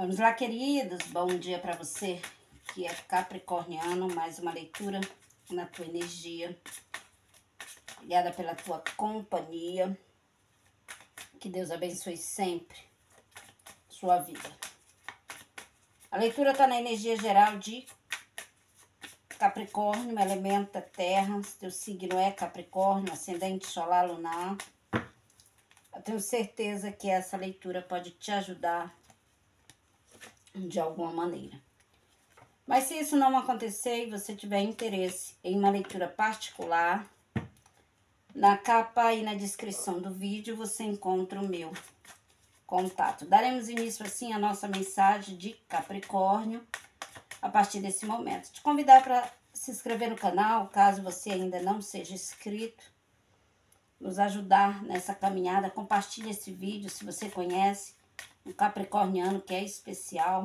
Vamos lá, queridos. Bom dia para você que é capricorniano. Mais uma leitura na tua energia. Obrigada pela tua companhia. Que Deus abençoe sempre sua vida. A leitura está na energia geral de Capricórnio, elemento é terra, teu signo é Capricórnio, ascendente solar lunar. Eu tenho certeza que essa leitura pode te ajudar de alguma maneira. Mas se isso não acontecer e você tiver interesse em uma leitura particular, na capa e na descrição do vídeo você encontra o meu contato. Daremos início assim à nossa mensagem de Capricórnio a partir desse momento. Te convidar para se inscrever no canal, caso você ainda não seja inscrito, nos ajudar nessa caminhada. Compartilhe esse vídeo se você conhece um capricorniano que é especial.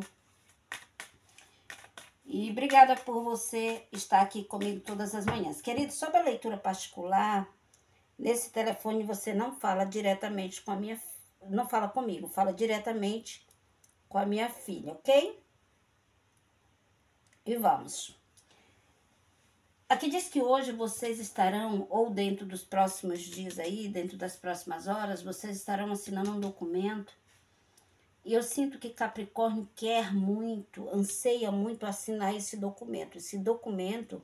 E obrigada por você estar aqui comigo todas as manhãs. Querido, sobre a leitura particular, nesse telefone você não fala diretamente com a minha não fala comigo, fala diretamente com a minha filha, ok? E vamos. Aqui diz que hoje vocês estarão, ou dentro dos próximos dias aí, dentro das próximas horas, vocês estarão assinando um documento. E eu sinto que Capricórnio quer muito, anseia muito assinar esse documento. Esse documento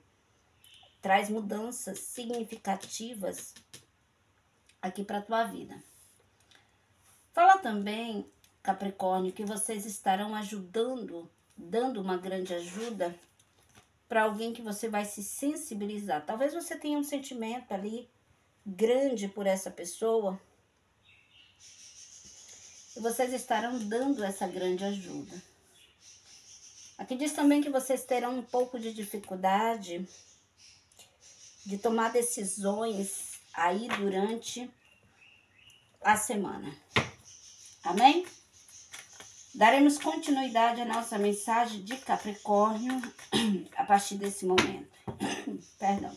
traz mudanças significativas aqui para a tua vida. Fala também, Capricórnio, que vocês estarão ajudando, dando uma grande ajuda para alguém que você vai se sensibilizar. Talvez você tenha um sentimento ali grande por essa pessoa. E vocês estarão dando essa grande ajuda. Aqui diz também que vocês terão um pouco de dificuldade de tomar decisões aí durante a semana. Amém? Daremos continuidade à nossa mensagem de Capricórnio a partir desse momento. Perdão.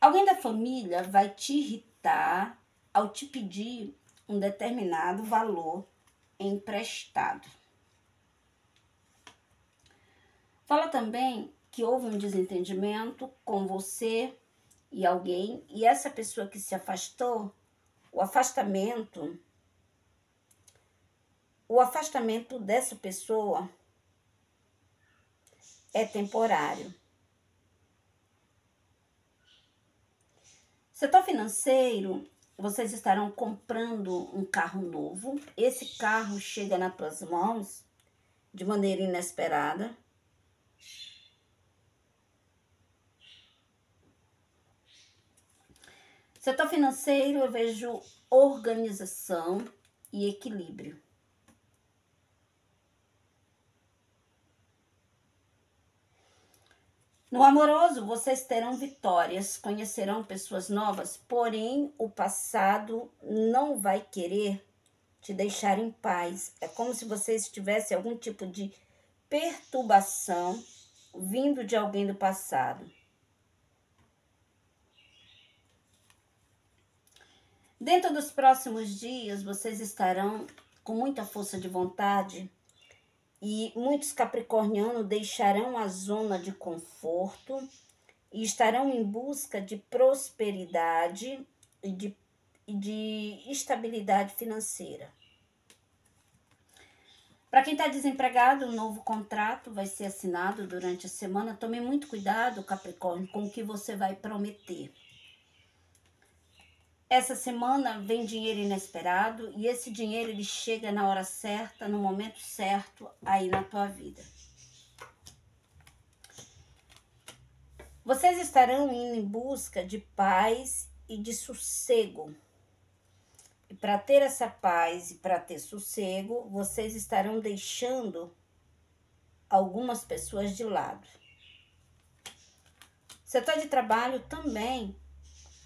Alguém da família vai te irritar ao te pedir um determinado valor emprestado. Fala também que houve um desentendimento com você e alguém, e essa pessoa que se afastou o afastamento, o afastamento dessa pessoa é temporário. Setor financeiro, vocês estarão comprando um carro novo. Esse carro chega nas tuas mãos de maneira inesperada. Setor financeiro, eu vejo organização e equilíbrio. No amoroso, vocês terão vitórias, conhecerão pessoas novas, porém o passado não vai querer te deixar em paz. É como se vocês tivessem algum tipo de perturbação vindo de alguém do passado. Dentro dos próximos dias, vocês estarão com muita força de vontade e muitos capricornianos deixarão a zona de conforto e estarão em busca de prosperidade e de, de estabilidade financeira. Para quem está desempregado, um novo contrato vai ser assinado durante a semana. Tome muito cuidado, Capricórnio, com o que você vai prometer. Essa semana vem dinheiro inesperado e esse dinheiro ele chega na hora certa, no momento certo aí na tua vida. Vocês estarão indo em busca de paz e de sossego. E para ter essa paz e para ter sossego, vocês estarão deixando algumas pessoas de lado. Setor de trabalho também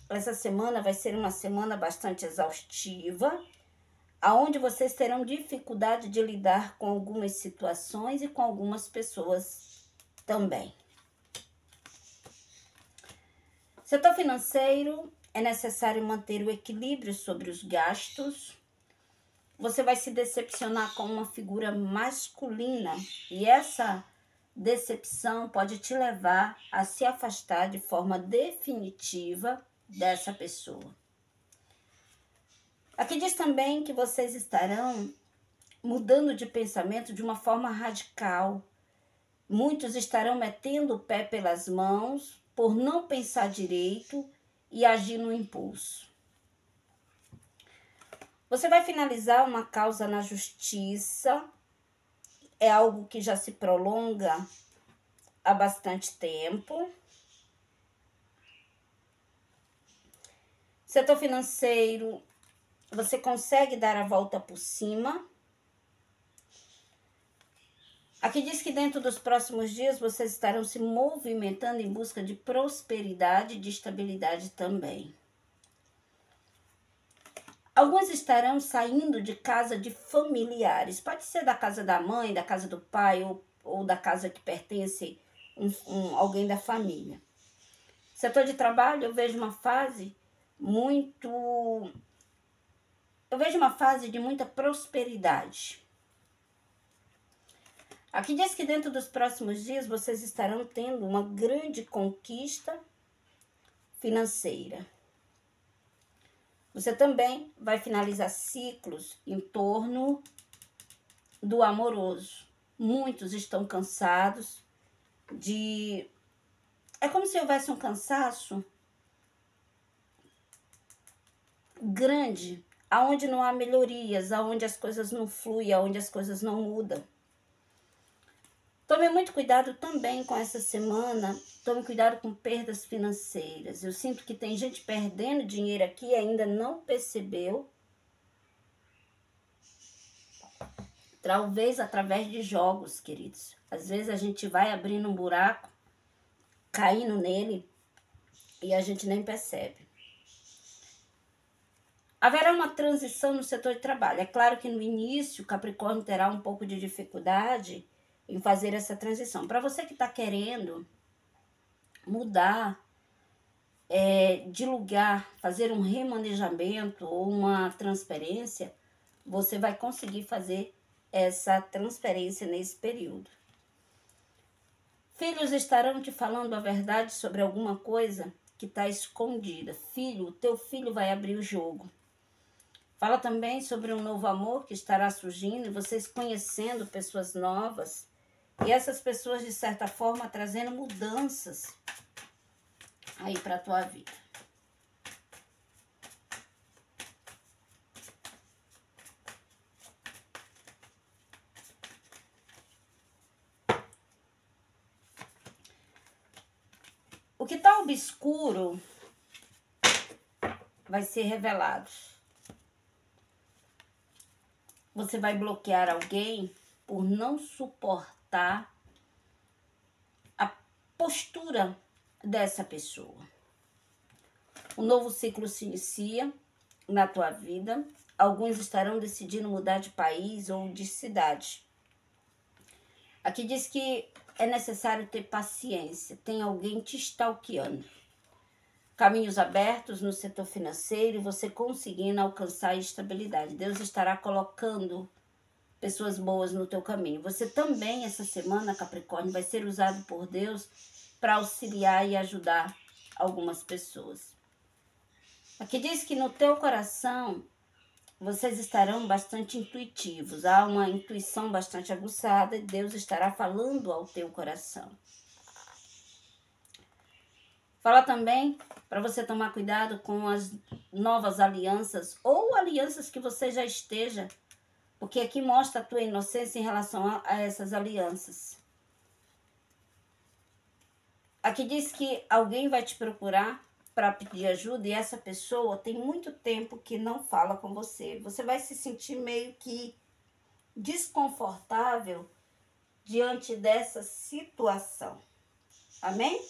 essa semana vai ser uma semana bastante exaustiva, aonde vocês terão dificuldade de lidar com algumas situações e com algumas pessoas também. Setor financeiro, é necessário manter o equilíbrio sobre os gastos você vai se decepcionar com uma figura masculina e essa decepção pode te levar a se afastar de forma definitiva dessa pessoa. Aqui diz também que vocês estarão mudando de pensamento de uma forma radical. Muitos estarão metendo o pé pelas mãos por não pensar direito e agir no impulso. Você vai finalizar uma causa na justiça, é algo que já se prolonga há bastante tempo. Setor financeiro, você consegue dar a volta por cima. Aqui diz que dentro dos próximos dias vocês estarão se movimentando em busca de prosperidade e de estabilidade também. Alguns estarão saindo de casa de familiares. Pode ser da casa da mãe, da casa do pai ou, ou da casa que pertence um, um, alguém da família. Setor de trabalho, eu vejo uma fase muito. Eu vejo uma fase de muita prosperidade. Aqui diz que dentro dos próximos dias vocês estarão tendo uma grande conquista financeira. Você também vai finalizar ciclos em torno do amoroso. Muitos estão cansados de. É como se houvesse um cansaço grande, aonde não há melhorias, aonde as coisas não fluem, aonde as coisas não mudam. Tome muito cuidado também com essa semana. Tome cuidado com perdas financeiras. Eu sinto que tem gente perdendo dinheiro aqui e ainda não percebeu. Talvez através de jogos, queridos. Às vezes a gente vai abrindo um buraco, caindo nele e a gente nem percebe. Haverá uma transição no setor de trabalho. É claro que no início o Capricórnio terá um pouco de dificuldade em fazer essa transição. Para você que está querendo mudar é, de lugar, fazer um remanejamento ou uma transferência, você vai conseguir fazer essa transferência nesse período. Filhos estarão te falando a verdade sobre alguma coisa que está escondida. Filho, teu filho vai abrir o jogo. Fala também sobre um novo amor que estará surgindo vocês conhecendo pessoas novas e essas pessoas, de certa forma, trazendo mudanças aí para a tua vida. O que está obscuro vai ser revelado. Você vai bloquear alguém por não suportar a postura dessa pessoa. Um novo ciclo se inicia na tua vida. Alguns estarão decidindo mudar de país ou de cidade. Aqui diz que é necessário ter paciência. Tem alguém te stalkeando. Caminhos abertos no setor financeiro e você conseguindo alcançar a estabilidade. Deus estará colocando pessoas boas no teu caminho. Você também, essa semana, Capricórnio, vai ser usado por Deus para auxiliar e ajudar algumas pessoas. Aqui diz que no teu coração vocês estarão bastante intuitivos. Há uma intuição bastante aguçada e Deus estará falando ao teu coração. Fala também para você tomar cuidado com as novas alianças ou alianças que você já esteja porque aqui mostra a tua inocência em relação a, a essas alianças. Aqui diz que alguém vai te procurar para pedir ajuda e essa pessoa tem muito tempo que não fala com você. Você vai se sentir meio que desconfortável diante dessa situação. Amém?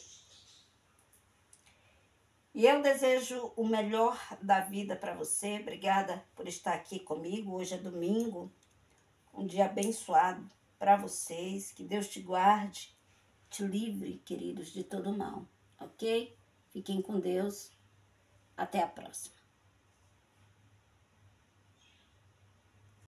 E eu desejo o melhor da vida para você. Obrigada por estar aqui comigo. Hoje é domingo, um dia abençoado para vocês. Que Deus te guarde, te livre, queridos, de todo mal. Ok? Fiquem com Deus. Até a próxima.